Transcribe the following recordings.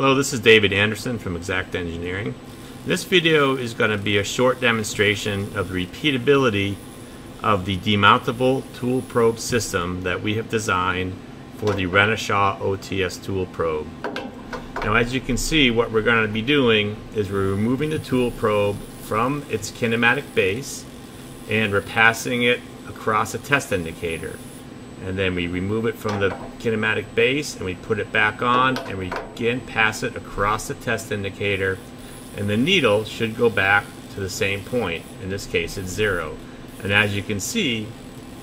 Hello, this is David Anderson from Exact Engineering. This video is going to be a short demonstration of the repeatability of the demountable tool probe system that we have designed for the Renishaw OTS tool probe. Now as you can see what we're going to be doing is we're removing the tool probe from its kinematic base and we're passing it across a test indicator and then we remove it from the kinematic base and we put it back on and we again pass it across the test indicator. And the needle should go back to the same point. In this case it's zero. And as you can see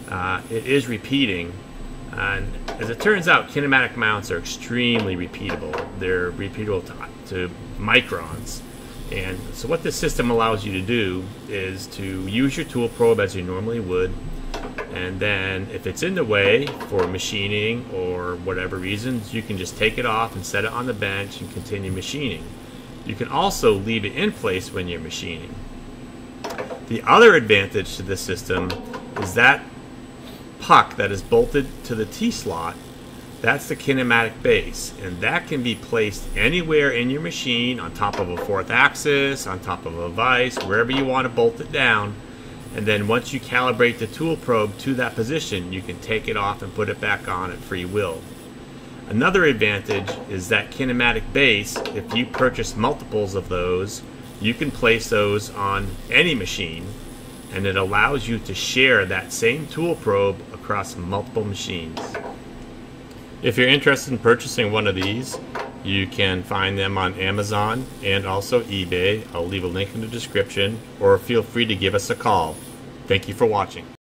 uh, it is repeating. And as it turns out kinematic mounts are extremely repeatable. They're repeatable to, to microns. And so what this system allows you to do is to use your tool probe as you normally would and then if it's in the way for machining or whatever reasons, you can just take it off and set it on the bench and continue machining. You can also leave it in place when you're machining. The other advantage to this system is that puck that is bolted to the T-slot, that's the kinematic base, and that can be placed anywhere in your machine, on top of a fourth axis, on top of a vise, wherever you want to bolt it down, and then once you calibrate the tool probe to that position, you can take it off and put it back on at free will. Another advantage is that kinematic base, if you purchase multiples of those, you can place those on any machine and it allows you to share that same tool probe across multiple machines. If you're interested in purchasing one of these, you can find them on Amazon and also eBay. I'll leave a link in the description or feel free to give us a call. Thank you for watching.